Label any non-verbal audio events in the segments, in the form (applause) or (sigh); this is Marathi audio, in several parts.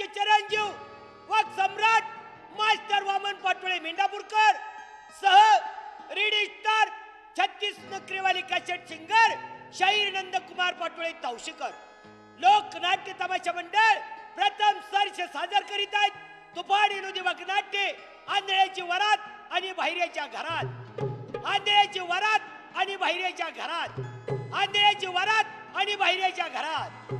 यांचे चिरंजीव व सम्राट मास्टर वामन पाटोळे मेंढापूरकर सह रीड स्टार छत्तीस नोकरीवाली कॅसेट सिंगर शाहीर नंदकुमार पाटोळे तावशीकर. लोकनाट्य तमाशा मंडळ प्रथम सर्ष सादर करीत आहेत. तुफान विनोदी नाट्य आंधळ्याची वरात आणि बाहेरच्या घरात. आंधळ्याची वरात आणि बाहेरच्या घरात. आंधळ्याची वरात आणि बाहेरच्या घरात.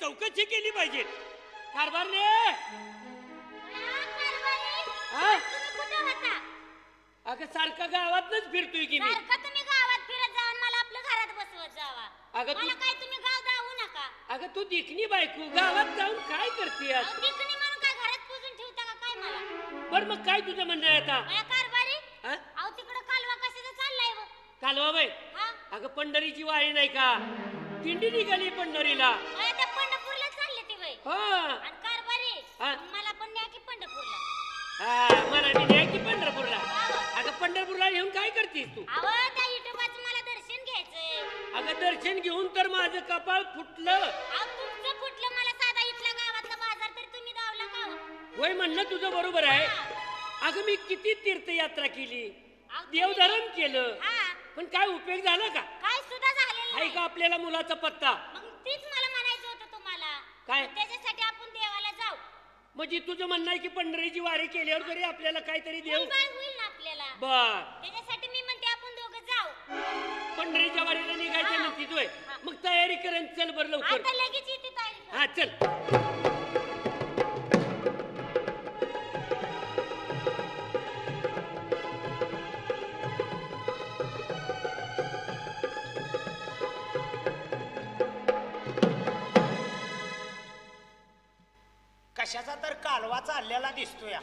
चौकशी केली पाहिजे. कारभार रे हा? अगं सारखं गावातच फिरतोय की मी. सारखं तुम्ही गावात फिरत जावा आणि मला आपलं घरात बसवत जावा. अगं तू- मला काय तुम्ही गाव जाऊ नका. अगं तू दिखणी बायको. गावात जाऊन काय करते अहो, दिकणी म्हणून काय घरात पुजून ठेवता का? काय मला? बर मग काय तुझं म्हणणं आहे आता? कारभारी? हा? अहो तिकडं कालवा कशाचा चाललाय व? कालवा बाई हा? अगं पंढरीची वारी नाही का? दिंडी निघाली पंढरीला माझ्या त्या पंढरपूरला चालले ती बाई हा आणि कारभारी हा? मला पण न्या की पंढरपूरला. हा, मला बी न्याय की पंढरपूरला. अगं पंढरपूरला येऊन काय करतीस तू? अहो त्या युट्यूबाचं मला दर्शन घ्यायचंय. अगं दर्शन घेऊन तर माझं कपाळ फुटलं. अहो तुमचं कुठलं मला साधा इथला गावातला बाजार तरी तुम्ही दावला का हो? होय म्हणणं तुझं बरोबर आहे. अगं मी किती तीर्थयात्रा केली. देवधर्म केलं. हा. पण काय उपयोग झाला का? काय सुद्धा झालेलं आहे नाही. का आपल्याला मुलाचा पत्ता? मग तीच मला म्हणायचं होतं तुम्हाला. काय? जाऊ म्हणजे तुझं म्हणणं आहे की पंढरीची वारी केल्यावर तरी आपल्याला काहीतरी देव फुलबाळ होईल ना आपल्याला. बर. त्याच्यासाठी मी म्हणते आपण दोघं जाऊ. पंढरीच्या वारीला निघायचं हा. म्हणती तोय हा. मग तयारी करेन. चल बर लवकर. आता लगेच येते तयारी. हा चल. कालवा चाललेला दिसतोय.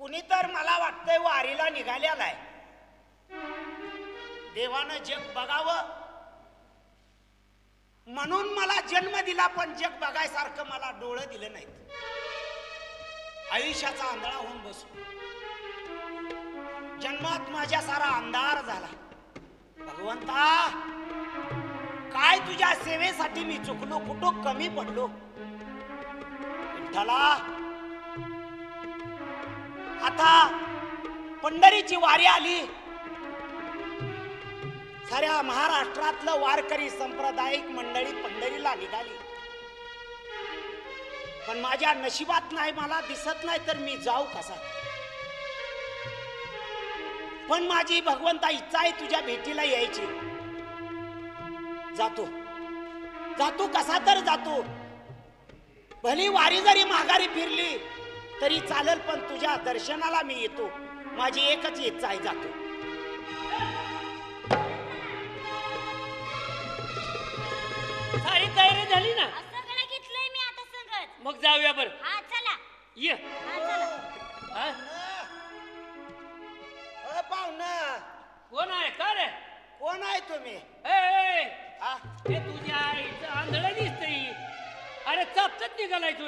कुणी तर मला वाटतंय वारीला निघालेला आहे देवानं जग बघावं. म्हणून मला जन्म दिला पण जग बघायसारखं मला डोळं दिलं नाहीत. आयुष्याचा आंधळा होऊन बसलो. जन्मात माझ्या सारा अंधार झाला. भगवंता काय तुझ्या सेवेसाठी मी चुकलो कुठं कमी पडलो? विठ्ठला. आता पंढरीची वारी आली. साऱ्या महाराष्ट्रातलं वारकरी सांप्रदायिक मंडळी पंढरीला निघाली. पण माझ्या नशिबात नाही मला दिसत नाही तर मी जाऊ कसा? पण माझी भगवंता इच्छा आहे तुझ्या भेटीला यायची. जातो. जातो कसा तर जातो. भली वारी जरी माघारी फिरली तरी चालेल पण तुझ्या दर्शनाला मी येतो. माझी एकच इच्छा आहे जातो. सारी तयारी झाली ना? असं सगळं घेतलंय मी आता संगत. मग जाऊया बर. हा चला. ये. हा चला. हा? पाहुणं. कोण आहे? का रे? कोण आहे तुम्ही? ए, ए, तुझ्या आईचं आंधळ दिसतंय. अरे चापतच निघालाय तू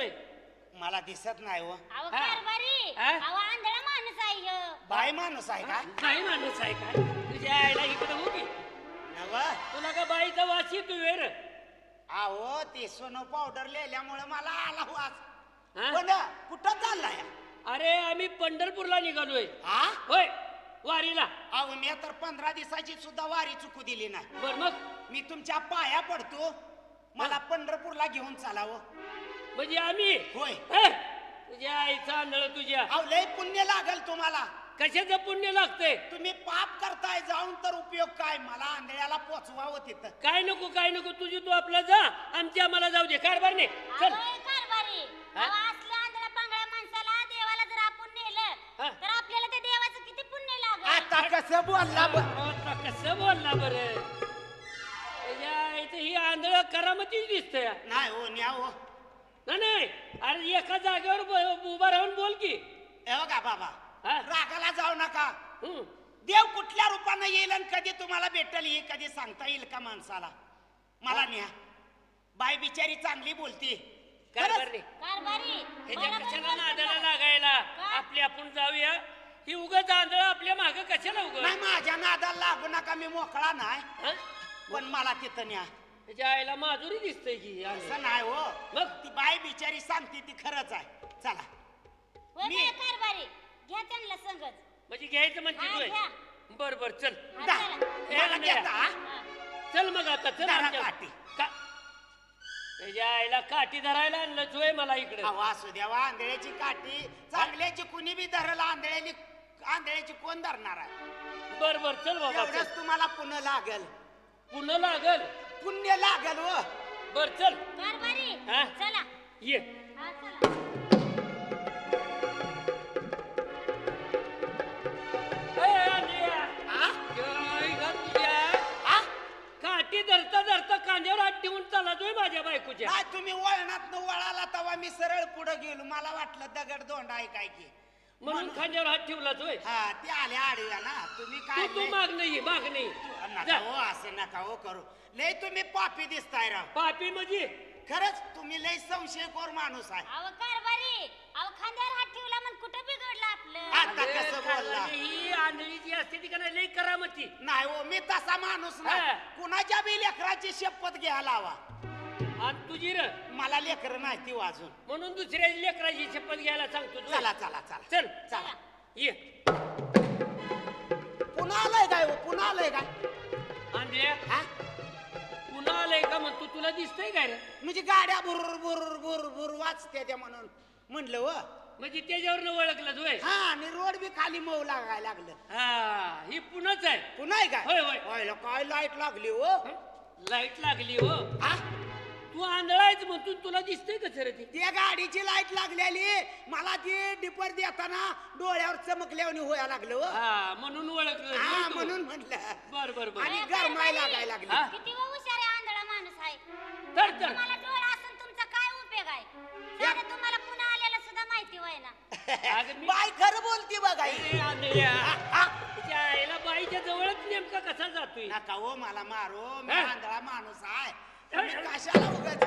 मला दिसत नाही हो. अहो हा. कारभारी. हा? अहो आंधळा माणूस आहे ह्यो. बाय माणूस आहे का? नाही माणूस आहे काय तुझ्या आईला इकडे नव. तुला का बाईचा वास येतो वेर अहो ते सोनं पावडर लिहिल्यामुळे मला आला वास. हा? पण कुठं चाललाय? अरे आम्ही पंढरपूरला निघालोय. हा? होय वारीला. अहो मी तर पंधरा दिवसाची सुद्धा वारी चुकू दिली नाही. बर मग? मी तुमच्या पाया पडतो. मला पंढरपूरला घेऊन चालावं. म्हणजे आम्ही? होय. हे? तुझ्या आईचा आंधळ तुझ्या. अहो लय पुण्य लागल तुम्हाला. कशाचं पुण्य लागतंय? तुम्ही पाप करताय जाऊन तर उपयोग काय? मला आंधळ्याला पोचवावं तिथं. काय नको काय नको तुझी तू आपला जा. आमची आम्हाला जाऊ दे. कारभार ने चल. अहो, हे कारभारी हा? अहो, असल्या आंधळ्या पांगळ्या माणसाला देवाला जर आपण हा. नेलं तर आपल्याला त्या देवाचं किती पुण्य लागल? आता कसं बोलला ब- आता कसं बोलला बर? इथं ही आंधळ करामतीच दिसतंय. नाही हो न्या हो. नाही नाही अरे एका जागेवर ब- उभा राहून बोल की. हे बघा बाबा हा? रागाला जाऊ नका. हं. देव कुठल्या रूपानं येईल आणि कधी तुम्हाला भेटेल हे कधी सांगता येईल का माणसाला? मला न्या. बाई बिचारी चांगली बोलती. कारभार. ने कारभारी ह्याच्या बरोबर कशाला बोलतो. नादाला. लागायला? आपली आपण जाऊया. ही उगाच आंधळ आपल्या माग कशाला उग? नाही माझ्या नादाला लागू नका मी मोकळा नाही. पण मला तिथं न्या. त्याच्या आईला माधुरी दिसतंय की. असं नाही हो मग? ती बाई बिचारी सांगते ती खरंच आहे चला होय मी- बरं, कारभारी घ्या त्यांना संगत म्हणजे घ्यायचं म्हणते हा, तू. बर बर चल हा, दा, चला. हे मला आणूया. हा? हा. चल मग आता चल धरा आमच्या- काठी. का- त्याच्या आईला काठी धरायला आणलं जोय मला इकडे अहो, असू द्यावा आंधळ्याची काठी चांगल्याची कुणी बी धरल आंधळ्याली आंधळ्याची कोण धरणार आहे बर बर चल बाबा चल एवढंच तुम्हाला पुण्य लागल पुन्हा लागल पुण्य लागल हो बर चल. हा? ये. हा चला. ए, अंजिया. हा? जय ग तुझ्या. हा? काठी धरता धरता कांद्यावर हात ठेवून चालतोय माझ्या बायकोच्या. तुम्ही वळणात वळाला तेव्हा मी सरळ पुढे गेलो. मला वाटलं दगड दोंड आहे काय की. म्हणून खांद्यावर हात ठेवला तोय हा ते आले आडव्या ना. तुम्ही काय तू तू लय- माग नाही माग नाही नका जा. हो असे नका हो करू. लय तुम्ही पापी दिसताय राव पापी म्हणजे? खरंच तुम्ही लय संशयखोर माणूस आहे. अहो कारभारी. अहो खांद्यावर हात ठेवला मग कुठं बिघडलं आपलं? आता कसं बोलला? ही आंधळी जी असते ती का नाही लई करामती. नाही हो मी तसा माणूस हा. नाही कुणाच्या बी लेकराची शपथ घ्यायला हवा आणि तुझी र? मला लेकर नाही ती वाजून म्हणून दुसऱ्या लेकराची शपथ घ्यायला सांगतो तुला. चला चला चला. चल. चला. ये. पुन्हा आलंय काय हो? पुन्हा आलंय काय? आंधळ्या हा? पुन्हा आलंय का म्हणतो तुला दिसतंय काय रे? म्हणजे गाड्या बुर बुर बुर बुर वाचते त्या म्हणून. म्हणलं व. म्हणजे त्याच्यावर ओळखलं तुय हा आणि रोड बी खाली मऊ लागायला लागलं. हा ही पुन्हाच आहे. पुन्हा आहे काय होय, होय. होय, काय लाइट लागली हो? लाइट लागली हो हा? तू आंधळायच म्हणतो तुला दिसतंय का सर ती? त्या गाडीची लाइट लागलेली. मला ती डिपर देताना डोळ्यावर चमकल्यावर होया लागलं हो हा म्हणून ओळखलं हा होय. म्हणून म्हणलं. बर बर बर. आणि गरमाय लागायला लागली. हा? किती व हुशार आहे आंधळा माणूस आहे. तर तर तुम्हाला डोळा असून तुमचा काय उपयोग आहे? साधं तुम्हाला पुन्हा आलेलं सुद्धा माहिती होय ना अगं मी- बाय खरं बोलती बघा ही. आंधळ्या. त्याच्या आईला बाईच्या जवळच नेमका कसा जातोय? नका हो मला मारो. मी हा? आंधळा माणूस आहे. तुम्ही कशाला उगाच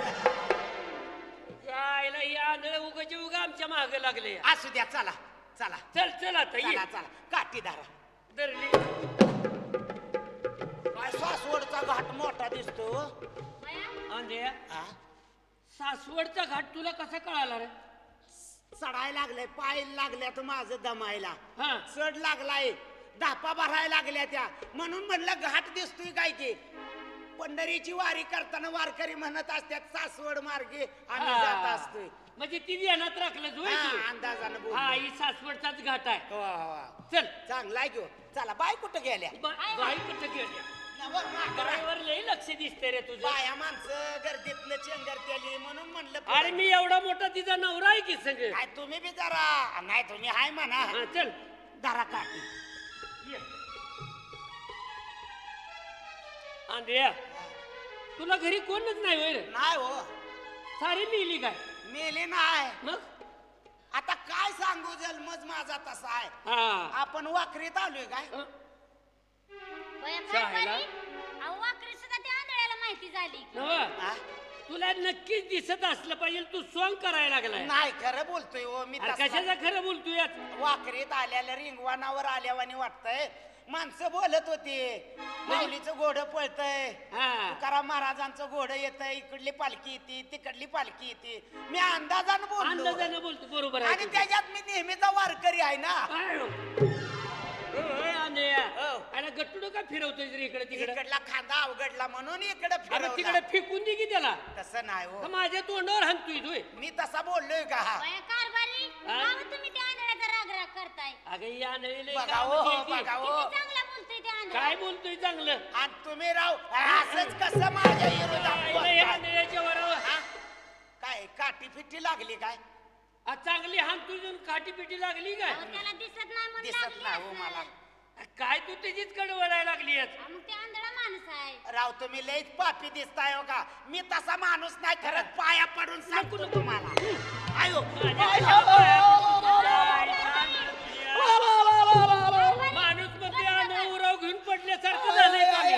आंधळ उगाचे उगा आमच्या माग लागले असू द्या चला चला. चल चल आता ये. चला चला. काठी धारा. धरली. घाट मोठा दिसतो. बया, हा? सासवडचा घाट तुला कसा कळाला रे? चढायला लागलाय पाय लागल्यात माझं दमायला. हा. चढ लागलाय धापा भरायला लागल्या त्या. म्हणून म्हणलं घाट दिसतोय काय की पंढरीची वारी करताना वारकरी म्हणत असतात सासवड मार्गे आम्ही हा. जात असतोय. म्हणजे ती ध्यानात राखलं हा, तू. अंदाजानं बोल हा ही सासवडचाच घाट आहे. हो, हो. चल. चांगला आहे घेऊ चला बाय कुठं गेल्या? ब- बाई कुठं गेल्या? लई लक्ष दिसते रे तुझं. बाया माणसं गर्दीतनं चेंगरतेली म्हणून म्हणलं अरे. मी एवढा मोठा तिचा नवरा आहे की संग काय तुम्ही बी जरा नाही तुम्ही हाय म्हणा. हा चल. धरा काठी ये. आंधळ्या तुला घरी कोणच नाही रे? नाही हो. सारी मिली काय? मेले नाही. मग? आता काय सांगू जन्मच माझा तसा आहे? हा. आपण वाकरीत आलोय काय? हं? शाळेला? माहिती झाली. नवा हा? तुला नक्कीच दिसत असलं पाहिजे तू सॉंग करायला लागलाय नाही खरं बोलतोय हो मी अरे तसा- कशाचं खरं बोलतोय यात? वाकरीत आल्याला रिंगवानावर आल्यावानी वाटतंय माणसं बोलत होती माऊलीचं घोडं पळतय हा तुकाराम महाराजांचं घोडं येतंय इकडली पालखी येते तिकडली पालखी येते मी अंदाजानं बोललो अंदाजानं बोलतो बरोबर आहे आणि तुझं. त्याच्यात मी नेहमीचा वारकरी आहे ना काय हो? ए, ए, आंधळ्या. हो. अरे गट्टू का फिरवतोय रे इकडे तिकडे इकडला खांदा अवघडला म्हणून इकडे अरे तिकडे फेकून दे की त्याला तसं नाही हो माझ्या तोंडावर हाणतोय तू मी तसा बोललोय का बया, कारभारी? का तुम्ही त्या आंधळ्याचा राग-राग करताय? अगं या नळीला बघा काम हो केली. बघा हो किती चांगला बोलतोय त्या आंधळा. काय बोलतोय चांगलं आणि तुम्ही राव असंच कसं माझ्या विरोधात बोलताय? वरावर हा? काय काठी फिटी लागली काय आ, चांगली हाण तुझून काठी पिटी लागली काय अहो, त्याला दिसत नाही म्हणून दिसत लागली नाही हो असेल. मला काय तू त्याचीच कडवडायला लागली आहेस? हा, मग ते आंधळा माणूस आहे राव तुम्ही लईच पापी दिसताय हो का मी तसा माणूस नाही खरंच पाया पडून सांगतो तुम्हाला आयो माणूस आंधळ उराव घेऊन पडल्यासारखं झालंय का मी?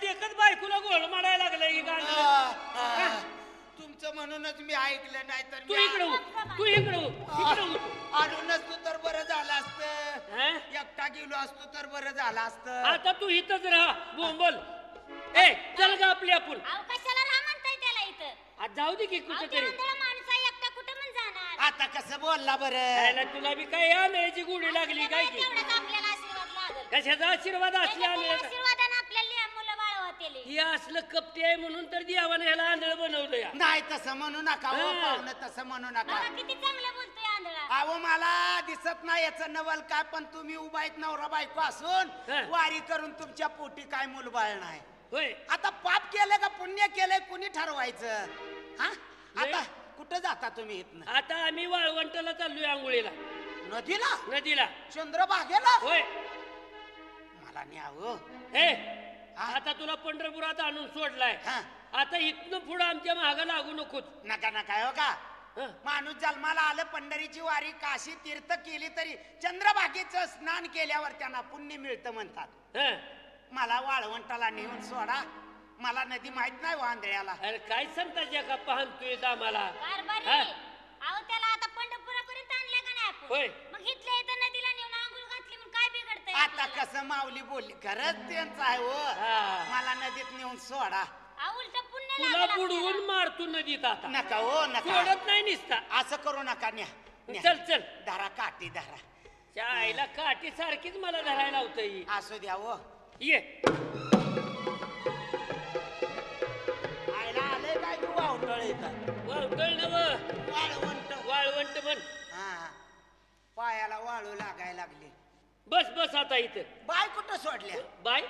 देखत बायकोला गोळ मारायला लागलाय ही गाणं. तुमचं म्हणूनच मी ऐकलं नाही तर तू इकडे हो तू इकडे हो. इकडे हो तू. आणून नसतो तर बरं झालं असतं. हा? एकटा गेलो असतो तर बरं झालं असतं. आता तू इथंच राहा. बोंबल. ए चल ग आपली आपण अहो, कशाला राह म्हणताय त्याला इथं? आज जाऊ दे की अहो, ते कुठेतरी आंधळा माणूस आहे, एकटा कुठं पण जाणार? आता कसं बोलला बरं? तुला बी काय या नळ्याची गुढी लागली काय की? तेवढाच आपल्याला आशीर्वाद लागल. कशाचा आशीर्वाद? असल्या आंधळ्याचा आशीर्वादानं आपल्याला लई मुलं बाळ होतील. हे असलं कपटी आहे म्हणून तर देवाने ह्याला आंधळ बनवलं या नाही तसं म्हणू नका हो हा. पाहुणं तसं म्हणू नका. बघा किती चांगलं बोलतोय आंधळा. अहो मला दिसत नाही याचं नवल काय पण तुम्ही उभा आहेत नवरा बायको असून हा. वारी करून तुमच्या पोटी काय मुलबाळ नाही. होय. आता पाप केलं का पुण्य केलंय कुणी ठरवायचं? हा? आता कुठं जाता तुम्ही इथनं? आता आम्ही वाळवंटाला चाललोय आंघोळीला. नदीला? नदीला. चंद्रभागेला? होय. मला न्यावं. हे हा? आता तुला पंढरपुरात आणून सोडलाय हा आता इथनं पुढं आमच्या मागं लागू नकोच नका नका हो का हं. माणूस जन्माला आलं पंढरीची वारी काशी तीर्थ केली तरी चंद्रभागेचं स्नान केल्यावर त्यांना पुण्य मिळतं म्हणतात हं. मला वाळवंटाला नेऊन सोडा मला नदी माहीत नाही वांदळ्याला अरे काय संताच्या का पाहतोय आम्हाला कारभारी, हा? अहो, त्याला आता पंढरपुरापर्यंत आणलं का नाही आपण? होय. मग इथल्या इथं नदीला नेऊन आंघोळ घातली म्हणून काय बिघडतंय आता? कसं माऊली बोलली? खरंच त्यांचं आहे हो. हा. मला नदीत नेऊन सोडा. अहो, उलटं पुण्य तुला लागलं बुडवून आपल्याला. मारतो नदीत आता. नका हो नका. सोडत नाही निसता. असं करू नका न्या. न्या. चल चल. धरा काठी धरा. त्या आईला काठी सारखीच मला धरायला लावतंय. असू द्या हो. ये. आयला आलंय काय तू वावटळ येतात वाळवंट नव. वाळवंट. वाळवंट म्हण. हा. पायाला वाळू लागायला लागली. बस बस आता इथं. बाय कुठं सोडल्या? बाय?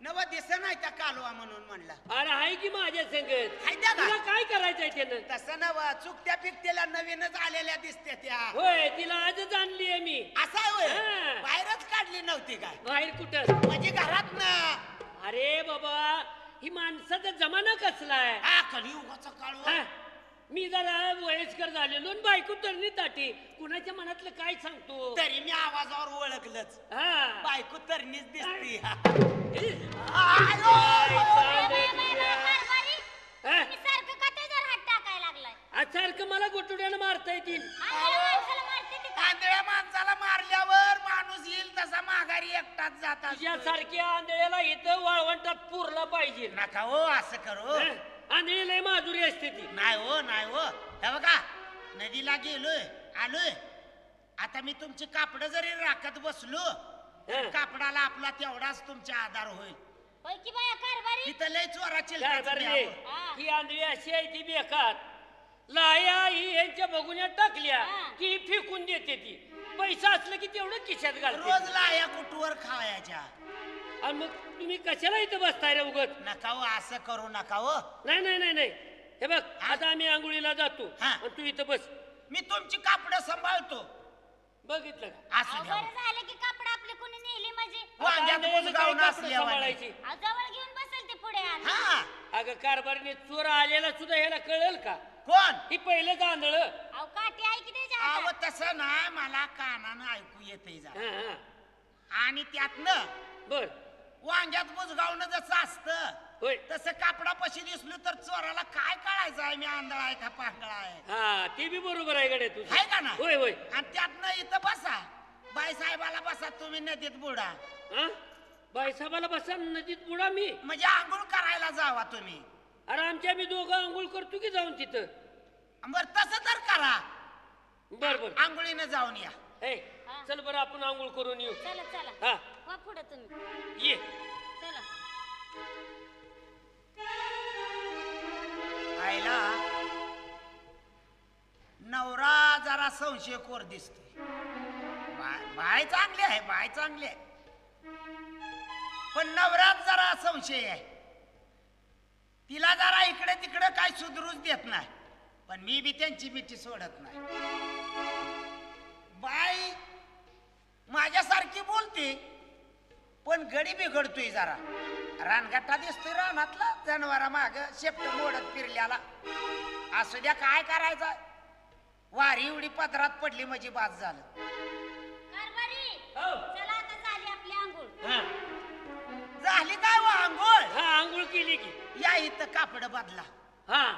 नव दिस नाही त्या कालवा म्हणून म्हणला. अरे आहे की माझ्या संगत? हाय? तुला काय करायचंय त्यानं? तसं नव चुकत्या पिकतेल्या नवीनच आलेल्या दिसते त्या. होय तिला आजच आणली आहे मी. असा होय? हा. बाहेरच काढली नव्हती काय बाहेर कुठं? म्हणजे घरात ना अरे बाबा ही माणसाचा जमाना कसला आहे? हा कलियुगाचा काळ. हा? मी जरा वयस्कर झालेलो बायको तरणी ताटी. कुणाच्या मनातलं काय सांगतो? तरी मी आवाजावर ओळखलंच. हा. बायको तरणीच दिसती. हा? सारखं आज मला गोटुड्यानं मारता येतील. आंधळ्या माणसाला मारल्यावर माणूस येईल तसा माघारी एकटाच जात असतो. तुझ्यासारख्या आंधळ्याला इथं वाळवंटात पुरला पाहिजे. नका हो असं करू? आंधळी लय माधुरी असते ती. नाही हो नाही हो. हे बघा नदीला गेलोय आलोय. आता मी तुमची कापड जरी राखत बसलो तर हं. कापडाला आपला तेवढाच तुमचा आधार होईल. होय की बाया कारभारी? तिथं लय चोराची कारभारने, हा. ही आंधळी अशी आहे ती बेकार. लाया ही यांच्या बघुन्यात टाकल्या हा. की ही फेकून देते ती. पैसा असलं की तेवढं खिशात घालते रोज लाया कुटवर खावायच्या? आणि मग तुम्ही कशाला इथं बसताय रे उगत? नका हो असं करू नका हो. नाही नाही नाही नाही. हे बघ आता आम्ही आंघोळीला जातो. हा. आणि तू इथं बस. मी तुमची कापड सांभाळतो. बघितलं का? असू अहो, द्या बरं झालं की कपडे आपले कोणी नेली म्हणजे? वांग्यात आता आंधळ्याला बुजगावून काय कापडं असल्यावानी. सांभाळायची. अहो, जवळ घेऊन बसेल ते पुढे. हा. अगं कारभारीने चोर आलेला सुद्धा ह्याला कळेल का? कोण? ही पहिलंच आंधळ अहो काठी आहे की त्याच्या अव हातात? तसं नाही. मला कानानं ऐकू येते जा हा. आणि त्यातनं बर. वांग्यात बुजगावणं जसं असतं होय. तसं कापडापाशी दिसलो तर चोराला काय कळायचं आहे? मी आंधळा आहे का पांगळा आहे? हा ते बी बरोबर आहे गड्या तुझं. आहे का ना? होय होय. आणि त्यातनं इथं बसा. बाई साहेबाला बसा तुम्ही नदीत बुडा. हा? बाईसाहेबाला बसा नदीत बुडा मी. म्हणजे आंघोळ करायला जावा तुम्ही. अरे आमच्या मी दोघं आंघोळ करतो की जाऊन तिथं? बर तसं तर करा. बर बर. आंघोळीनं जाऊन या. ए हा. चल बरं आपण आंघोळ करून येऊ. चला चला. हा. वा पुढे तुम्ही. ये. चला. आईला नवरा जरा संशय कोर दिसतोय. बाय चांगली आहे बाय चांगली आहे. पण नवऱ्यात जरा संशय आहे. तिला जरा इकडे तिकडे काय सुधरूच देत नाही. पण मी बी त्यांची बिटी सोडत नाही. बाई माझ्यासारखी बोलते. पण गडी बिघडतोय जरा. रानगट्टा दिसतोय रानातला जनावरा माग शेपट मोडत फिरल्याला. असू द्या काय करायचं? वारी एवढी पदरात पडली म्हणजे बाद झालं. हो. चला आता झाली आपली आंघोळ. हा. झाली काय व आंघोळ? हा आंघोळ केली की. या इथं कापड बदला. हा.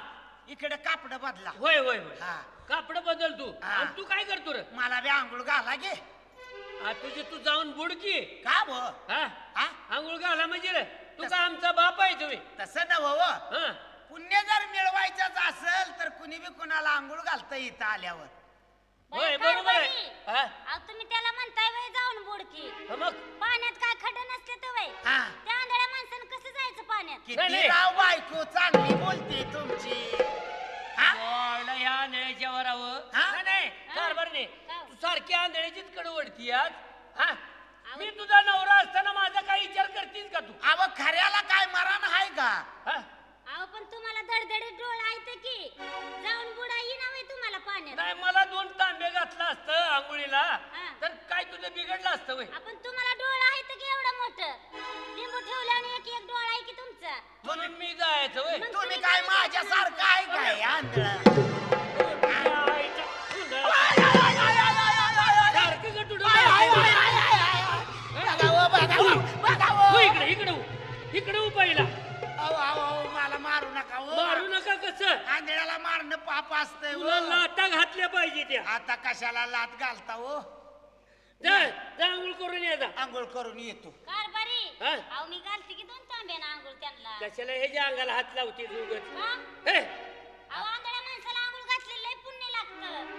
इकडे कापड बदला. होय होय होय. हा. कापड बदल तू. हा. आणि तू काय करतो रे? मला बी आंघोळ घाला गे. तुझे तू जाऊन बुड की भो? हा? हा? आंघोळ घाला म्हणजे रे. तू का आमचा बाप आहे तुम्ही. तसं नव हा? पुण्य जर मिळवायचंच असेल तर कुणी बी कुणाला आंघोळ घालता इथं आल्यावर. होय बाई, बरोबर आहे. कारभारी. हा? अहो तुम्ही त्याला म्हणताय वय जाऊन बुडकी. हा, मग? पाण्यात काय खड्डे नसते तर वय हा. त्या आंधळ्या माणसानं कसं जायचं पाण्यात? नाही, किती नाही. राव बायको चांगली बोलते तुमची. हा? आंधळ्याच्या वरावर. हा? नाही, नाही. हा. कारभार नाही? तू सारखी आंधळ्याचीच कडे वडती आज. हा? मी तुझा नवरा असताना माझा काही विचार करतीस का तू? अव खऱ्याला काय मरण आहे का? हा? अहो पण तुम्हाला दडदडीत डोळ आहेत की? जाऊन बुडा येईना वय तुम्हाला पाण्यात. नाही मला दोन तांबे घातलं असतं आंघोळीला. हा. तर काय तुझं बिघडलं असतं वय? आपण तुम्हाला डोळ आहेत की एवढं मोठं? लिंबू ठेवल्याने एक एक डोळा आहे की तुमचा? म्हणून मी जायचं वय? मग तुम्ही काय माझ्यासारखं आहे काय आंधळ? हो. इकडे हो पहिला मला मारू नका हो. मारू नका कसं? आंधळ्याला मारणं पाप असतंय तुला हो. लाता घातल्या पाहिजे त्या. आता कशाला लात घालता हो? जा जा आंघोळ करून ये जा. आंघोळ करून येतो. कारभारी हा? अहो मी घालते की दोन तांब्यानं आंघोळ त्यांना? कशाला हे जे अंगाला हात लावते उगत मग हे? अहो आंधळ्या माणसाला आंघोळ घातलेलं लय पुण्य लागतं.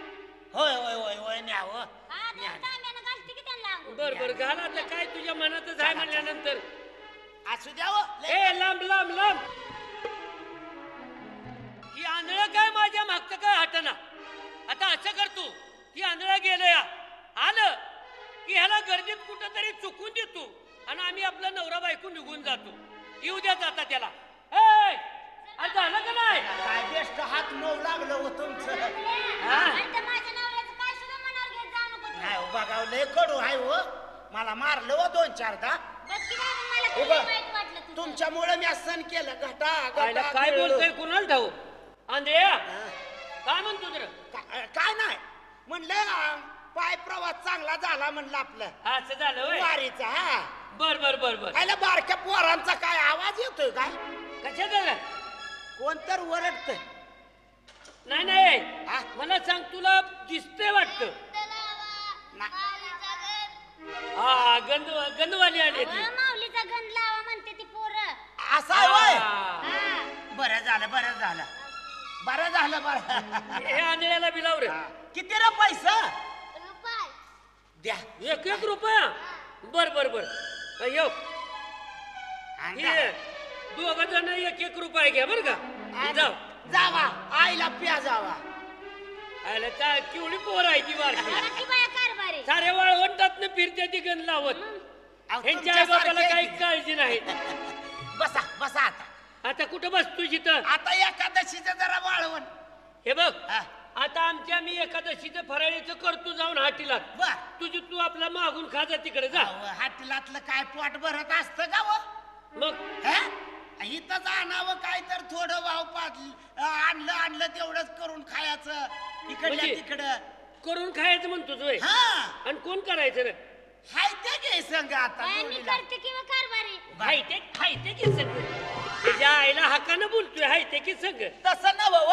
होय होय होय होय न्या हो. हा दोन तांब्यानं घालते की त्यांना आंघोळ? बर बर घाला आता. काय तुझ्या मनातच आहे म्हणल्यानंतर? असू द्या. लय- ए लांब लांब लांब ही आंधळ काय माझ्या मागचं काय हटना? आता असं कर तू. ही आंधळा गेलं या. आलं की ह्याला गर्दीत कुठं तरी चुकून देतो आणि आम्ही आपला नवरा बायको निघून जातो. येऊ द्या आता त्याला. ए अरे झालं का नाही? काय बेस्ट हात मोग लागलं हो तुमचं? हा. आणि त्या माझ्या नवऱ्याचं काय सुद्धा मनावर घेत जाऊ नको तू. नाही हो बघाव लय कडू आहे हो. मला मारलं हो दोन चारदा. तुमच्यामुळे मी सण केलं घटा आयला घटा काय खेळलो. बोलतोय कुणाला ठाऊ? आंधळ्या हा. काय म्हणतो तर का- काय नाही. म्हणलं पाय प्रवास चांगला झाला म्हणलं आपलं. असं झालं होय? वारीचा हा. बर बर बर बर. आयला बारक्या पोरांचा काय आवाज येतोय काय? कशा झालं? कोण तर ओरडतंय. नाही नाही हा? मला सांग तुला दिसतंय वाटतं? हा गंध गंधवाली आली ती माऊलीचा गंध लावा म्हणते ती पोरं असं आहे होय बरं झालं बरं झालं. बरं झालं बरं. हे आंधळ्याला बिलाव रे. किती रे पैसा? रुपाय द्या. एक एक रुपया? बर बर बर. येऊ आणि दोघ जण एक एक रुपया घ्या बर का. जाऊ. जावा. आईला प्या जावा. आयला काय केवढी पोर आहे ती कारभारी. सारे वाळवंटात फिरते ती गण लावत. ह्यांच्या आई बापाला काही काळजी नाही. (laughs) बसा बसा आता. आता कुठं बसतो तिथं आता एकादशीचं जरा वाळवण. हे बघ हा. आता आमच्या मी एकादशीचं फराळीचं करतो जाऊन हाटीला बर. तुझी तू आपला मागून खा जा तिकडे जा. अहो, हाटलातलं काय पोट भरत असतं का व मग? हे? इथंच आणावं काय तर थोडं वाव पाजलं आणलं आणलं तेवढंच करून खायचं. इकडल्या म्हणजे? तिकडं. करून खायचं म्हणतो तुय हा. आणि कोण करायचं रे? हाय ते घे संग आता मी जोडीला. करते किंवा कारभारी हाय ते हाय ते की संग. तुझ्या आईला हक्कानं बोलतोय हाय ते की संग. तसं नव व.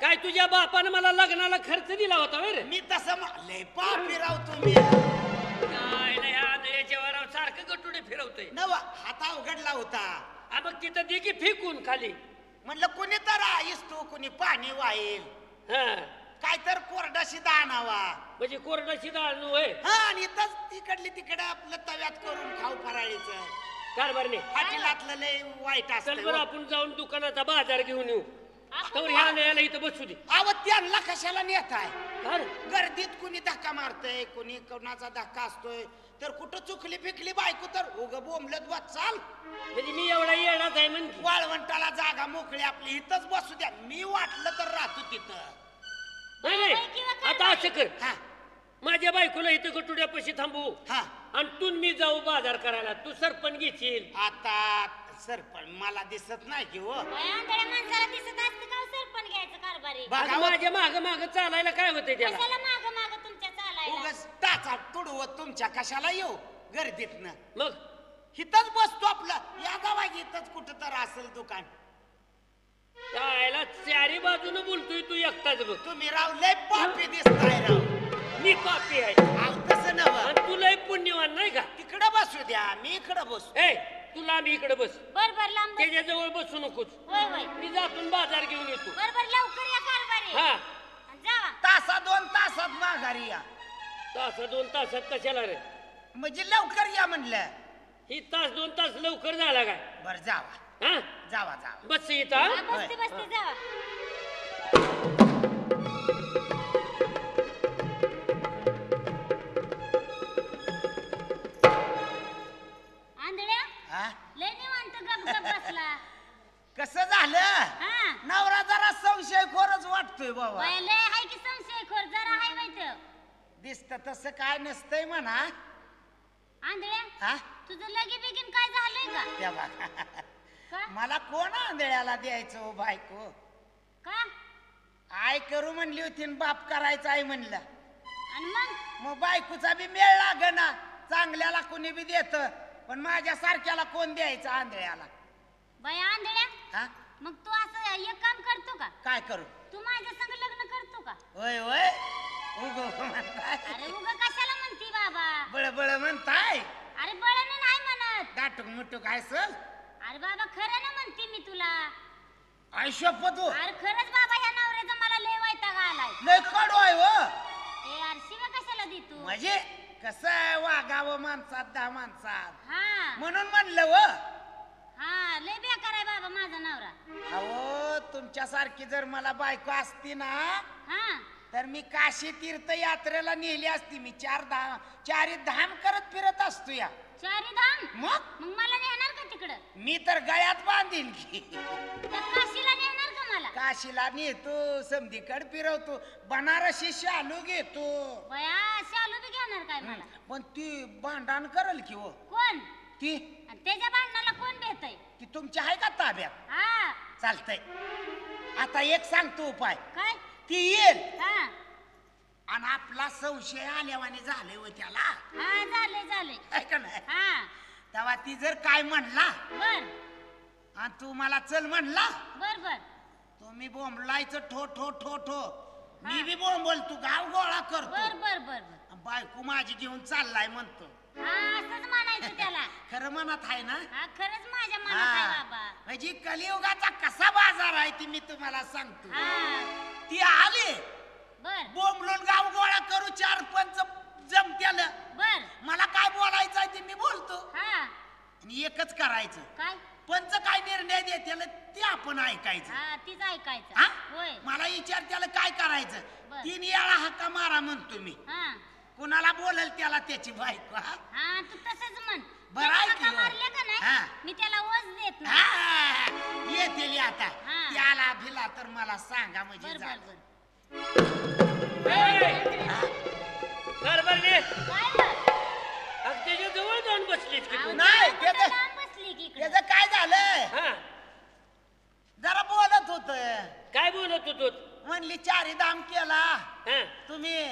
काय तुझ्या बापानं मला लग्नाला खर्च दिला होता रे? मी तसं म- लय पापी राव तुम्ही. आईला ह्या आंधळ्याच्या वरावर सारखं गटुडे फिरवतोय. नव हाता उघडला होता. मग तिथं दे की फेकून खाली. म्हणलं कुणी तर आईस तू कुणी पाणी वाईल. हा. काय तर कोरडाशी दाणावा. म्हणजे कोरडाची डाळ नु होय? हा आणि इथंच तिकडली तिकडे आपलं तव्यात करून खाऊ फराळीचं. कारभारने हाटीलातलं लय वाईट चल असतं बरं हो. आपण जाऊन दुकानाचा बाजार घेऊन येऊ. तर ह्या इथं बसू दे. त्यांना कशाला नेत आहे हा. गर्दीत कुणी धक्का मारतय कुणी कोणाचा धक्का असतोय तर कुठं चुकली फिकली बायको तर उग बोंबलत बस चाल. म्हणजे मी एवढा येणार आहे म्हण की. वाळवंटाला जागा मोकळी आपली इथंच बसू द्या. मी वाटलं तर राहतो तिथं. नाही नाही. आता असं कर. हा. माझ्या बायकोला इथं गटुड्यापाशी थांबू. हा. आणि तू मी जाऊ बाजार करायला. तू सरपण घेशील. आता सरपण मला दिसत नाही की हो. बाया आंधळ्या माणसाला दिसत असतं का हो सरपण घ्यायचं कारभारी? बघा अगं माझ्या माग माग चालायला काय होतंय त्याला? कशाला माग माग तुमच्या चालायला? उगच टाचा तुडवत तुमच्या कशाला येऊ गर्दीतनं? मग? इथंच बसतो आपलं. या गावा इथंच कुठं तर असेल दुकान. चायला चारी बाजूनं बोलतोय तू एकटाच बघ. तुम्ही राव लय पापी दिसताय राव. मी पापी आहे. आव तसं नव आणि तू लय पुण्यवान नाही का? तिकडं बसू द्या मी इकडं बसू. ए तुला मी इकडे बस. बर बर लांब बस. त्याच्याजवळ बसू नकोच होय होय मी जातून बाजार घेऊन येतो. बर बर लवकर या कारभारी. हा. आणि जावा. तासा दोन तासात माघारी या. तास दोन तासात कशाला रे? म्हणजे लवकर या म्हणलं. ही तास दोन तास लवकर झाला काय? बर जावा. हा? जावा जावा. बस इथं? हा? बसते बसते जावा. आंधळ्या हा? लय निवांत गप गप बसला. कसं झालं? हा. नवरा जरा संशय खोरच वाटतोय बाबा. बाया लय हाय की संशय खोर जरा हाय माहीत दिसत तसं काय नसतंय म्हणा. आंधळ्या हा? तुझं लगे बिगीन काय झालंय का त्या का? मला कोण आंधळ्याला द्यायचं हो बायको? का? आय करू म्हणली होती न बाप करायचं आहे म्हणलं. आणि मग? मग बायकोचा बी मेळ लाग ना चांगल्याला कोणी बी देत पण माझ्या सारख्याला कोण द्यायचं आंधळ्याला? बाया आंधळ्या? हा? मग तू असं एक काम करतो का? काय करू? तू माझ्या संग लग्न करतो का? होय होय. उगो म्हणताय. अरे उगा कशाला म्हणती बाबा? बळ बळ म्हणताय. अरे बळाने नाही म्हणत. दाटूक मुटूक आहे सर. अरे बाबा खरं ना म्हणते मी तुला. आयुष्यपत हो. अरे खरंच बाबा ह्या नवऱ्याचा मला लय वैताग आलाय. लय कडू आहे हो. ए यार शिव्या कशाला देतो? म्हणजे कसं आहे वागावं माणसात दहा माणसात? हा. म्हणून म्हणलं व हा लय बेकार आहे बाबा माझा नवरा. अहो तुमच्यासारखी जर मला बायको असती ना हा. तर मी काशी तीर्थ यात्रेला नेली असती. मी चार धाम चारी धाम करत फिरत असतो या. मग? मग मला नेणार का तिकडं? मी तर गळ्यात बांधीन की. त्या काशीला नेणार का मला? काशीला नेतो समधीकड फिरवतो बनारसी शालू घेतो. बया शालू बी घेणार काय मला? पण ती भांडण करल की हो. कोण? ती? आणि त्याच्या भांडणाला कोण भेटय ती तुमच्या आहे का ताब्यात? हा. चालतंय. आता एक सांगतो उपाय. काय? ती येईल. हा. आणि आपला संशय आल्यावाने झाले हो त्याला. हा झाले झाले आहे का नाही? हा. तेव्हा ती जर काय म्हणला बर. आणि तू मला चल म्हणला बर बर. तुम्ही बोंबलायचं ठो ठो ठो ठो. मी बी बोंबल तू गाव गोळा बर करतो बर बर. बर बायको माझी घेऊन चाललाय म्हणतो. हा असंच म्हणायचं त्याला. (laughs) खरं म्हणत आहे ना? हा खरंच माझ्या मनात आहे हा. बाबा. म्हणजे कलियुगाचा कसा बाजार आहे ती मी तुम्हाला सांगतो. हा. ती आली बर. बोंबलून गाव गोळा करू चार पंच जमत्याल बर. मला काय बोलायचं आहे ते मी बोलतो. हा. आणि एकच करायचं. काय? पंच काय निर्णय देतील ते आपण ऐकायचं. हा तीच ऐकायचं. हा? होय. मला विचार त्याला काय करायचं. बर. तीन वेळा हक्का मारा म्हणतो मी. हा. कुणाला बोलेल त्याला त्याची बायको हा? हा तू तसंच म्हण. बरं हाका? मारल्या का हा. नाही मी त्याला वज देत नाही. हा, येतील आता. हा. त्याला भिला तर मला सांगा म्हणजे बर बर झालं. बर. जवळ जाऊन की अहो, तू. नाही? त्याचं काय झालं हा. जरा बोलत होत काय बोलत होतो म्हणली चारी दाम केला. हा. तुम्ही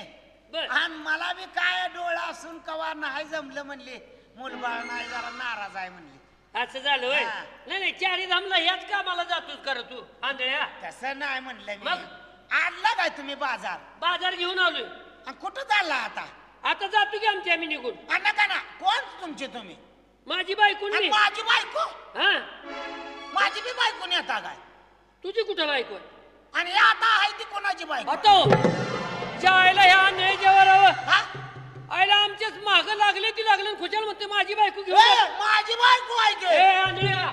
बर. आणि मला बी काय डोळा असून कवा नाही जमलं म्हणले. मुलबाळ नाही जरा नाराज आहे म्हणले. असं झालं होय? हा. नाही नाही चारी धामला ह्याच कामाला जातोस कर तू आंधळ्या. तसं नाही म्हणलं मी. मग? आणला काय तुम्ही बाजार? बाजार घेऊन आलोय. आणि कुठं चालला आता? आता जातो की आमची आम्ही निघून. आणि नका ना. कोण तुमचे तुम्ही? माझी बायको आणि माझी बायको? हा? माझी बी बायको नेता काय? तुझी कुठं बायको आहे? आणि हे आता आहे ती कोणाची बायको? आता हो. ज्या आईला ह्या आंधळ्याच्या वरावर हा? आईला आमच्याच माग लागले ती लागले खुशाल म्हणते माझी बायको घेऊन ए, जा. माझी बायको आहे की? ए आंधळ्या.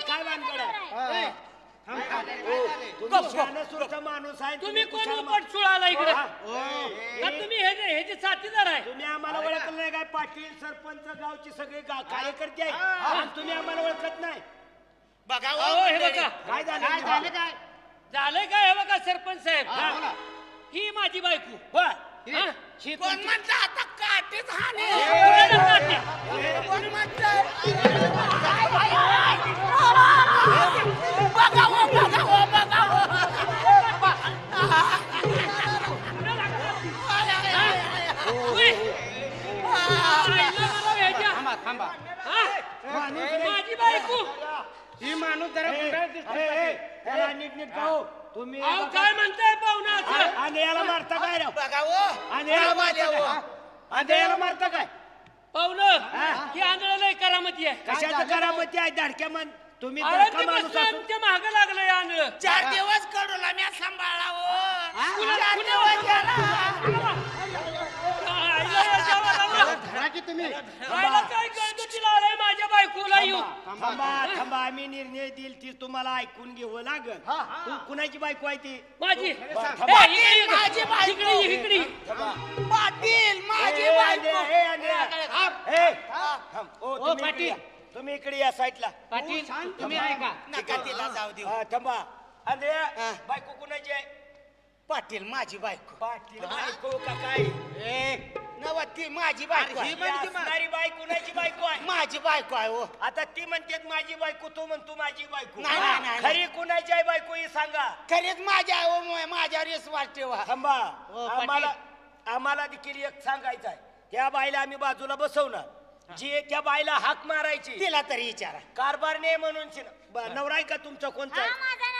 काय भानगड आहे काय काय काय तुम्ही शहाणा-सुरता माणूस आहे तुम्ही कोण कुशाल मा- उपट सुळाला इकडे? हा. का तुम्ही हे जे हे जे साथीदार आहे? तुम्ही आम्हाला ओळखलं नाही काय? पाटील सरपंच गावचे सगळे गा- कार्यकर्ते आहे आणि तुम्ही आम्हाला ओळखत नाही. बघा अहो हो, बघा. काय झालं? झालं काय? झालंय काय? हे बघा सरपंच साहेब. ही माझी बायको. बर. हा? ही कोण तुमची- म्हणतं आता काठीच हाणे कोणाला? कोण म्हणतं? हा? माझी बायको ही माणूस जरा नीट नीट का हो तुम्ही अहो काय म्हणताय पाहुणा असं आणि याला मारता काय राव? हो. आणि याला मारता हो. काय आणि याला मारता काय? पाहुणं ही? आंधळाला करामती आहे. कशाचं करामती आहे? धाडक्या मन तुम्ही अरे धडका ते माणूस बसलं असून आमच्या माग लागलंय आंधळ. चार दिवस कडूला मी सांभाळला हो. चार दिवस गेला. काय कळतं तिला आलंय माझ्या बायकोला येऊ. थांबा. थांबा आम्ही निर्णय देईल ती तुम्हाला ऐकून घ्यावं लागल. तू कुणाची बायको आहे ती? माझी. थांबा. ए, इकडे ये. माझी बायको. इकडे ये, इकडे ये. पाटील माझी बायको. ए, थांब. ओ, तुम्ही इकडे या. तुम्ही इकडे या साईडला. पाटील तुम्ही ऐका. नका तिला जाऊ देऊ. हा, थांबा. अंडे बायको कुणाची आहे? पाटील माझी बायको. पाटील बायको का काय? नवा ती माझी बायको आहे. ही असणारी बाई कुणाची बायको आहे. माझी बायको आहे हो. आता ती म्हणते माझी बायको तू म्हणतो माझी बायको. नाही, नाही, नाही, खरी कुणाची आहे बायको ही सांगा. खरेच माझ्या आहे हो, म- माझ्यावर विश्वास ठेवा. थांबा. हो, पाटील. आम्हाला आम्हाला देखील एक सांगायचं आहे. त्या बाईला आम्ही बाजूला बसवणार. जी त्या बाईला हाक मारायची. तिला तरी विचारा. कारभार नाही म्हणून शिन- ब- नवरा आहे का तुमचा कोणता हा आहे? माझा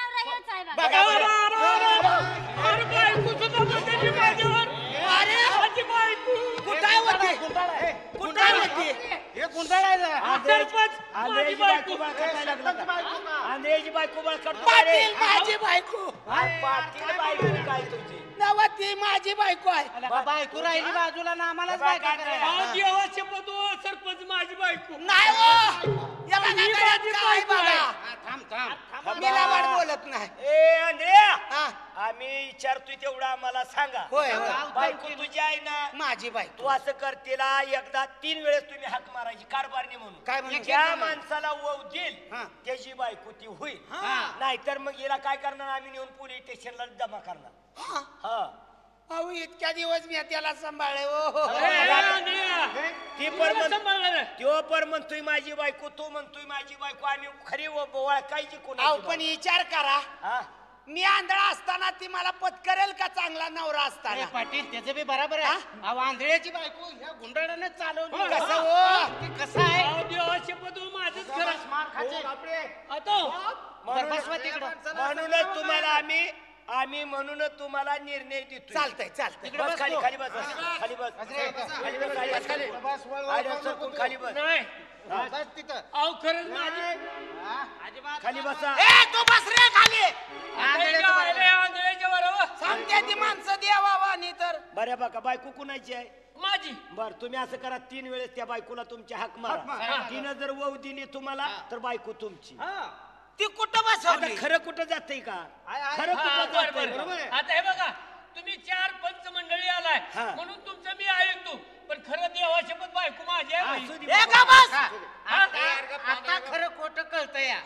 माझी बायको. माझी बायको काय तुझी? नवा ती माझी बायको आहे. बायको राहिली बाजूला ना आम्हालाच बायका काय करायला. अहो, देवाचे पद सरपंच माझी बायको. नाही हो. या बघा ही गळ्यात माझी काय बायको आहे. बघा हा, थांब थांब. मी बोलत नाही. ए हा. आम्ही विचारतोय तेवढं आम्हाला सांगा. होय होय. बायको तुझी आहे ना? माझी तू बायको असं कर तिला एकदा तीन वेळेस तुम्ही हाक मारायची कारभारने म्हणून. काय म्हणून? ज्या माणसाला वव देईल हा. त्याची बायको ती होईल. हा. नाहीतर मग हिला काय करणार? आम्ही नेऊन पोलीस स्टेशनला जमा करणार. हा. हा अहो इतक्या दिवस मी त्याला सांभाळे हो आंधळ्या. ती आहे? त्यो पर म्हणतोय माझी बायको तो म्हणतोय माझी बायको. आम्ही खरी ओळखायची अहो कोणाची पण विचार करा. हा? मी आंधळा असताना ती मला पत्करेल का चांगला नवरा असताना? पाटील त्याचं बी बरोबर आहे. अहो आंधळ्याची बायको ह्या गुंडाळ्याने चालवली. कसं हो? ते कसं आहे? अहो, देवाचे पद हो, माझंच खरं. मार खाचे आता म्हणून- बसवा तिकडं. म्हणूनच तुम्हाला आम्ही आम्ही म्हणूनच तुम्हाला निर्णय देतो चालतंय चालतंय. तिकडे बस बस खाली तू. खाली बस खाली बस. रे, बस. खाली बस. आड्यावर खाली. सरकून. बस, वळ, वळ, आड्यावर वळ, सरकून नको खाली तू. बस. नाही. बस तिथं. अहो खरंच माझी हा, अजिबात खाली बसा. ए तू बस रे खाली. आंधळ्याचं आता बरोबर. आले आंधळ्याच्या बरोबर. सांगते ती माणसं आणि तर. बऱ्या बाका बायको कुणाची आहे? माझी. बर तुम्ही असं करा तीन वेळेस त्या बायकोला तुमची हाक मारा. तिनं जर वहू दिली तुम्हाला तर बायको तुमची. ती कुठं आता बसवली खरं कुठं जातंय का. खरं हा, कुठं बरं, जातंय बरं. का? आता हे बघा तुम्ही चार पंच मंडळी आलाय हा. म्हणून तुमचं मी ऐकतो पण खरं देवाचे पद बायको माझी आहे असू बाई. दे ए बस? हा? आता आता खरं खोटं कळतं या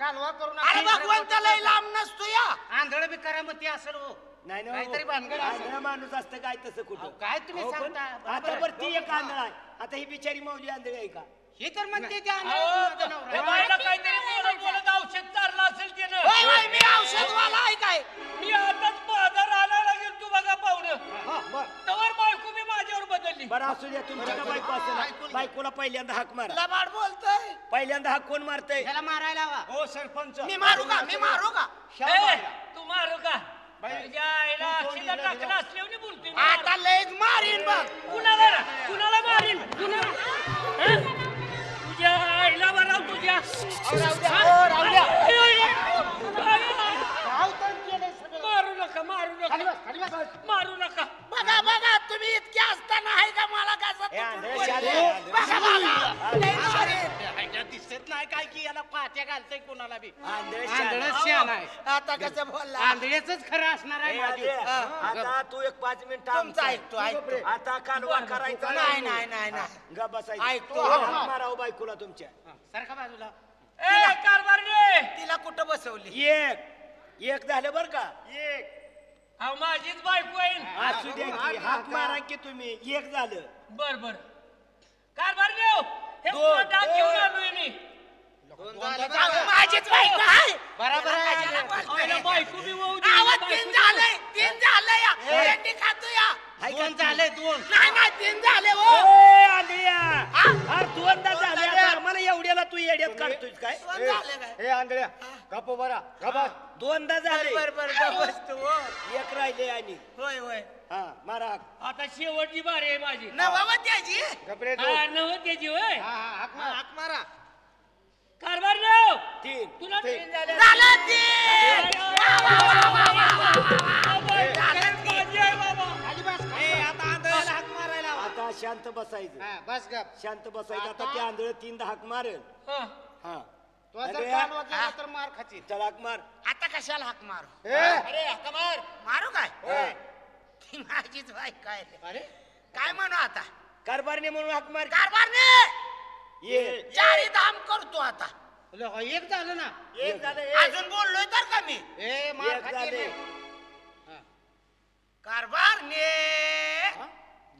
कालवा करून अरे भगवंत लय लांब नसतो या आंधळ बी करामती असेल हो नाही ना काहीतरी हो. भानगड असेल. आंधळा माणूस असतं काय तसं कुठं अहो, काय तुम्ही अहो, पण सांगता? आता बरं ती एक आंधळा आहे आता ही बिचारी माऊली आंधळी आहे का हे तर म्हणते त्या अहो, त्या. बाईला काहीतरी बोलत बोलत औषध चारलं असेल मी औषधवाला आहे काय? मी आताच बाजार आणायला गेलो तू बघा पाहुणं. तवर बायको मी माझ्यावर बदलली. बरं असू द्या तुमची का बायको असेल. बायकोला पहिल्यांदा हाक मारा. लबाड बोलतोय. पहिल्यांदा हाक कोण मारतय? त्याला मारायला हवा. हो सरपंच. मी मारू का? मी मारू का? ए, तू मारू का? तुझ्या आईला अक्षिदा टाकला. आता लयच मारीन बघ. कुणाला? रे? कुणाला मारीन? कुणाला? हं? आईला बराव तुझ्या गाव तर केलंय सगळं. मारू नका मारू खाली नका बस, खाली बस. मारू नका. बघा बघा तुम्ही इतके असताना आहे का मला हे आंधळे शाले, दिसत नाही काय की याला पाट्या घालतय कोणाला बी. आंधळे आंधळच शान आहे आता कसं बोलला? आंधळ्याच खरं असणार आहे ए, माझी. आंधळे, आता तू एक पाच मिनिट तुमचं ऐकतो, ऐकतो. आता कालवा करायचा नाही नाही नाही नाही. ग बसायचं. ऐकतो. हाक मारावं बायकोला तुमच्या. सारखा बाजूला. ए कारभारी तिला कुठं बसवली? एक. एक झालं बर का? एक. अहो माझीच बायको आहे असू द्या की हाक मारा की तुम्ही. एक झालं. बर बर. कारभारी देव. हे दोन. पुन्हा डाग घेऊन आलोय मी. माझीच बायको आहे. बरोबर आहे. कशाला बोलतोय? आवाज तीन झालंय तीन झालंय या. भेंडी खातो या. दोन झाले दोन नाही नाही तीन झाले हो आंधळ्या हा? दोनदा एवढ्याला तू येड्यात काढतोय काय दोन झाले काय हे आंधळ्या बरा दोनदा झाले बर बर हो एक राहिले आणि होय होय हा मारा. आता शेवटची बारी आहे माझी न बाबा त्याची गपरे हा, नव्ह त्याची होय हा, हा, हाक मार, हाक मारा कारभार देव तीन तुला तीन झाले झालं तीन आता शांत बसायचं. हा, बस गप. शांत बसायचं. आता ते आंधळ तीनदा हाक मारेल. हा. हा. तो जर तर मार खाची. चल हाक मार. आता कशाला हाक मारू? ए अरे हाका मार. मारू काय. ती माझीच बायको आहे अरे. काय म्हणू आता? कारभारने म्हणून हाक मार. कारभारने ये. चारी धाम करतो आता. लो, एक झालं ना. एक झालं अजून बोललोय तर का मी? ए मार एक खाची झाले. रे. कारभारने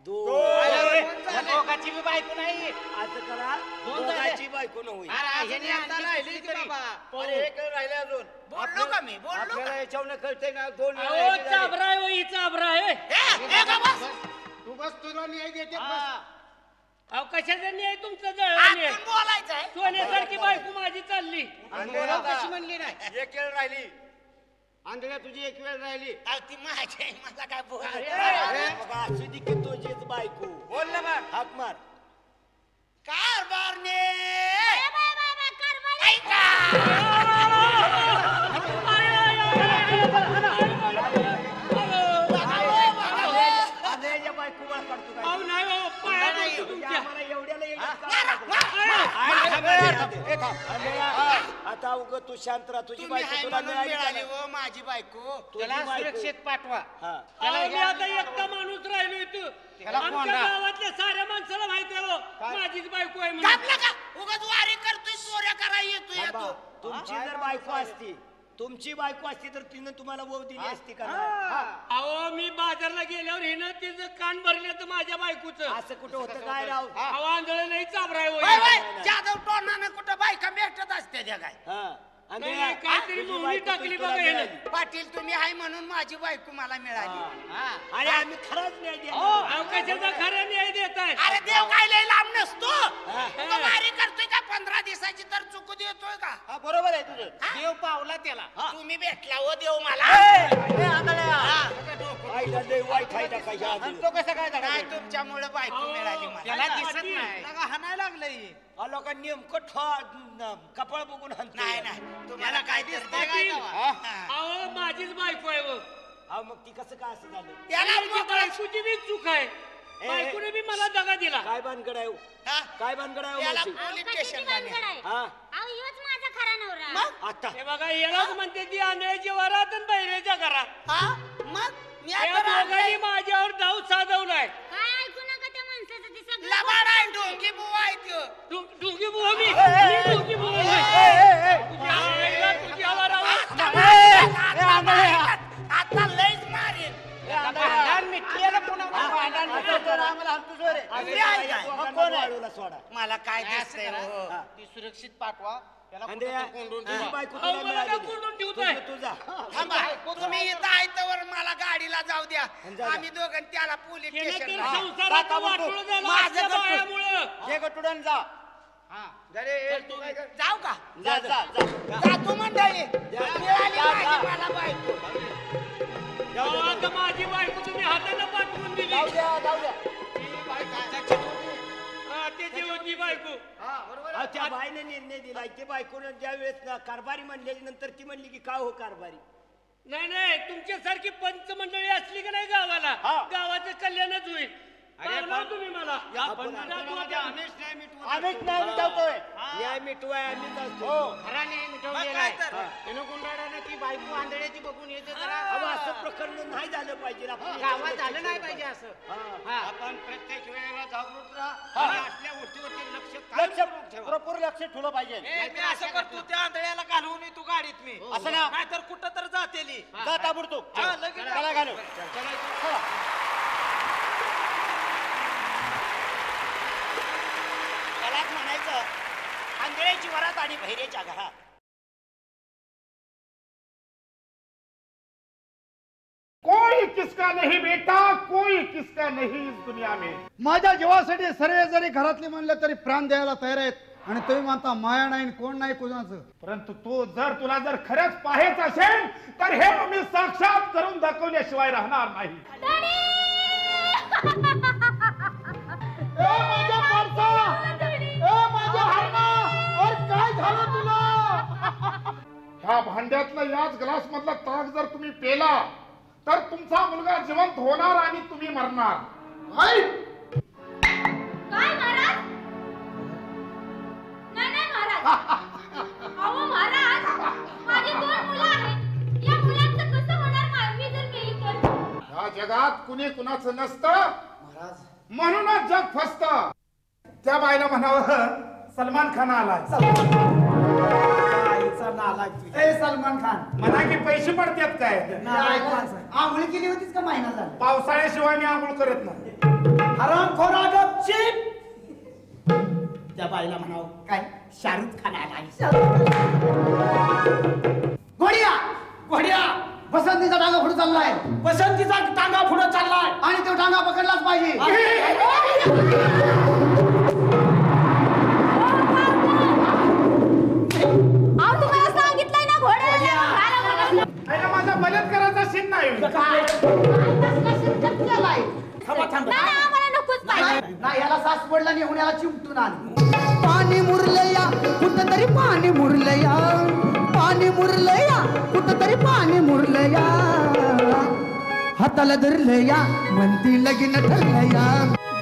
दोघाची बी बायको नाही. असं करा. दोघाची बायको न होईल अरे, ह्याने आता राहिली तरी. अरे एक राहिले अजून. बोललो का मी? याच्यावर ना दोन हे. चाबरा आहे हो, ही चाबरा आहे? तू बस तुला न्याय देते बस. हा. अहो कशाचा न्याय? तुमचा आतून बोलायचं सोन्यासारखी बायको माझी चालली. कशी म्हणली नाही? एक राहिली. आंधळ्या तुझी एक वेळ राहिली अहो, ती माझी आहे, मला काय बोल अरे बघा, तुझीच बायको बोल ना मग हाक मार बाय कारभारी ऐका आता उग तू शांत राहा तुझी तुम्ही बायको हाय तुला म्हणून मिळाली मिळाली का? हो माझी बायको तुझी त्याला बायको. सुरक्षित पाठवा हा. अहो, मी आता एकटा माणूस राहिलोय तू त्याला आमच्या कोंडा. गावातल्या साऱ्या माणसाला माहिती आहे हो, माझीच बायको आहे म्हणून कापला का उगाच वारी करतोय चोऱ्या करायला येतोय थांबा. तू तुमची जर बायको असती तुमची बायको असती तर तिनं तुम्हाला वव दिली असती का नाही? अहो मी बाजारला गेल्यावर हिनं तिचं कान भरले तर माझ्या बायकोचं. असं कुठं होतं काय राव? अहो आंधळ नाही चाबराय जाधव टोनानं कुठं बायका भेटत असते त्या काय हा. नाही, नाही, काहीतरी टाकली बघा. पाटील तुम्ही हाय म्हणून माझी बायको मला मिळाली. हा. आणि आम्ही खरंच नाही देणार. अहो कशाचा खऱ्या न्याय देत आहे अरे देव काय लय लांब नसतो. हा. वारी करतोय का? पंधरा दिवसाची तर चुकू देतोय का? हा बरोबर आहे तुझं. देव पावला त्याला. तुम्ही भेटला हो देव मला. ए, आंधळ्या. आणि. तो कसा काय झाला नाही तुमच्यामुळे बायको मिळाली मला त्याला दिसत. नाही लगा लागलंय आलो का नेमकं ठो- न- कपाळ बघून हाणतोय. नाही नाही तुम्हाला काय दिसतंय काय पाटील. तेव्हा? हा. अहो माझीच बायको आहे हो. अहो, मग ती कसं काय असं झालं त्याला त्याची मोकळं- बायकोची बी चूक आहे ए. बायकोने बी मला दगा दिला काय भानगड आहे हो? हा? काय भानगड आहे हो त्याला मावशी? अहो, पोलीस कशाची स्टेशनला भानगड न्या. आहे हा अहो ह्योच माझा खरा नवरा मग आता हे बघा यालाच म्हणते ती आंधळ्याची वरात आणि बहिरेच्या घरात हा मग मी या आता दोघांनी राहिलोय. माझ्यावर डाव साधवलाय. काय ऐकू नका त्या माणसाचं ते सगळं लबाड आहे ढोंगी बुवा आहे त्यो. डु- डुंगी बुवा मी. मी डुंगी बुवा होय. तुझ्या आईला तुझ्या वरावर आता लयच मला काय दिसतंय. हो. ती सुरक्षित पाठवा. आणि तुझी. बायको अहो, तुला मला का मिळाली. कोंडून ठेवताय? तुझं तुझा थांबा तुम्ही इथं आयतवर मला गाडीला जाऊ द्या आणि जा, जा. आम्ही दोघं त्याला पोलीस केलं तर स्टेशनला संसाराचं वाटोळं झालं माझं आपल्या गप्प. बायामुळं. जे गटुडन जा हा. जरे ए, तू काय कर? जाऊ का जा जा जा जातो मंडळी मिळाली माझी मला बायको माझी तुम्ही हाताने पाठवून दिली जाऊ द्या जाऊ द्या त्याची होती बायको. हा बरोबर अहो, त्या बाईने निर्णय दिला. की बायकोनं ज्या वेळेस ना कारभारी म्हणलेली नंतर ती म्हणली की काय हो कारभारी? नाही नाही तुमच्यासारखी पंच मंडळी असली की नाही गावाला? हा. गावाचं कल्याणच होईल. पावलं तुम्ही मला. या आपण पंढरपुरामध्ये जातो आम्हीच नाही मिटवत. आम्हीच नाही मिटवतोय. न्याय मिटवाय आम्हीच असतो हो खरा न्याय मिटवलेला काय आहे. तर? त्यानं गुंडाळानं ती बायको आंधळ्याची बघून येते अहो, जरा असं प्रकरण नाही झालं पाहिजे. गावात झालं नाही पाहिजे असं. हा. हा. आपण प्रत्येक वेळेला जागरूक राहा. असल्या गोष्टीवरती लक्ष लक्ष भरपूर लक्ष ठेवलं पाहिजे. मी असं करतो. त्या आंधळ्याला घालवून येतो गाडीत मी. असं ना नाहीतर कुठं तर जातेली. जा ताबडतोब. हा, लगेच चला. घालू. त्यालाच म्हणायचं आंधळ्याची वरात आणि बहिरेच्या घरात. कोई किसका नहीं बेटा कोई किसका नहीं इस दुनिया में? माझ्या जीवासाठी सर्व जरी घरातले म्हणले तरी प्राण द्यायला तयार आहेत. आणि तुम्ही म्हणता माया नाही आणि कोण नाही कोणाचं? परंतु तो जर तुला जर खरंच पाहायचं असेल तर हे मी साक्षात करून दाखवल्याशिवाय राहणार नाही. (laughs) ह्या भांड्यातला याच ग्लास मधला ताक जर तुम्ही पेला तर तुमचा मुलगा जिवंत होणार आणि तुम्ही मरणार! काय महाराज? नाही नाही महाराज. अहो महाराज माझी दोन मुलं आहेत. या मुलांचं कसं होणार मा- मी जर मेली तर? या जगात कुणी कुणाचं नसतं. म्हणूनच जग फसत. त्या बाईला म्हणावं सलमान खान आलाय. ए सलमान खान. म्हणा की पैसे पडतात काय? आंघोळी केली होतीस का महिना झाला? पावसाळ्याशिवाय मी आंघोळ करत नाही. हराम खोरा गपचिप त्या बाईला म्हणाव काय? शाहरुख खान आला घोड्या! घोड्या! बसंतीचा टांगा पुढे चाललाय. बसंतीचा टांगा पुढे चाललाय. आणि तो टांगा पकडलाच पाहिजे. माझा बलात्काराचा सीन नाही. आम्हाला नकोच पाहिजे. नाही याला सासवडला नेऊन याला चिमटून आली पाणी मुरलया कुठं तरी पाणी मुरलया. पाणी मुरलया कुठं तरी पाणी मुरलया. हाताला धरलया म्हणती लगीन ठरलया.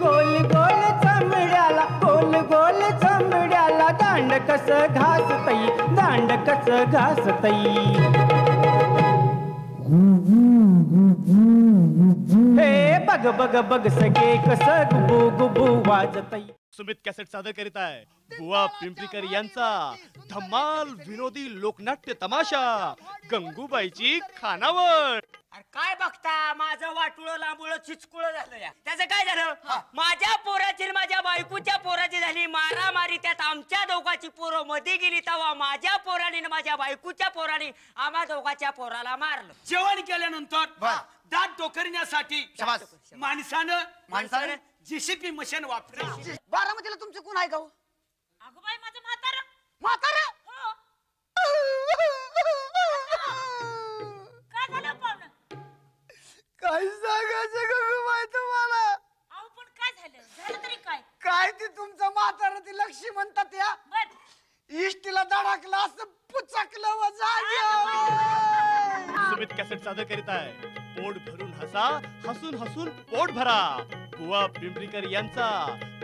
गोल गोल चमड्याला गोल गोल कस घासतई दांड कस घासतई. हे बघ बघ बघ सगळे कस गुबू गुबू वाजत सुमित कॅसेट सादर करीत आहे. बुवा पिंपरीकर यांचा धम्माल विनोदी लोकनाट्य तमाशा. गंगूबाईची खानावळ. अरे काय बघता माझं वाटुळ लांबुळ चिचकुळ झालं या. त्याचं काय झालं? माझ्या पोराची आणि माझ्या बायकोच्या पोराची झाली मारामारी. त्यात आमच्या दोघाची पोरं मध्ये गेली तेव्हा माझ्या पोराने आणि माझ्या बायकोच्या पोराने आम्हा दोघाच्या पोराला मारलं. जेवण केल्यानंतर दात डोकरण्यासाठी माणसानं माणसानं? जीसीपी मशीन वापरली बारामतीला तुमचं कोण आहे का हो? अगं बाई माझं म्हातारं. म्हातारं? हो. काय झालं पाहुणं? काय सांगायचं गंगूबाई तुम्हाला? अहो पण काय झालं? झालं तरी काय? काय ते तुमचं म्हातारं ते लक्ष्मी म्हणतात या? बर. इष्टीला धडकलं असं पुचकलं व जाग्यावर. सुमित कॅसेट सादर करीत आहे. पोट भरून हसा हसून हसून पोट भरा. बुवा पिंपरीकर यांचा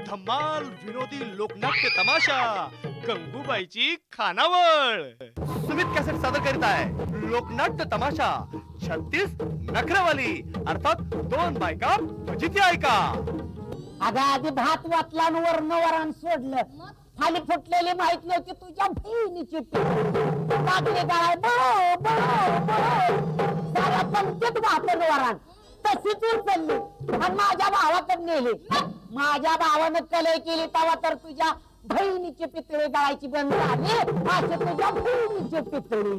धम्माल विनोदी लोकनाट्य तमाशा गंगूबाईची खानावळ. सुमित कॅसेट सादर करीत आहे. लोकनाट्य तमाशा छत्तीस नखरवाली अर्थात दोन बायका फजिती ऐका. अगं आधी भात वाटला वरण वरण सोडलं. खाली फुटलेली माहीत नव्हती तुझ्या बहिणीची टाकली बळो साऱ्या पंक्तीत वाटण वरण तशीच उचलली आणि माझ्या भावाकडे नेली. माझ्या भावानं कलई केली तेव्हा तर तुझ्या बहिणीची पितळी गळायची बंद झाली. अशी तुझ्या बहिणीची पितळी.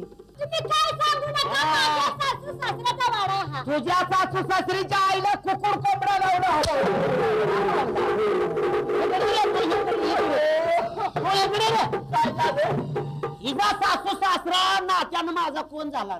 तुझ्या सासू सासरीच्या आईला कुकुड कोंबडा लावलं हवं इकडे सासू सासरा नात्यानं माझा कोण झाला.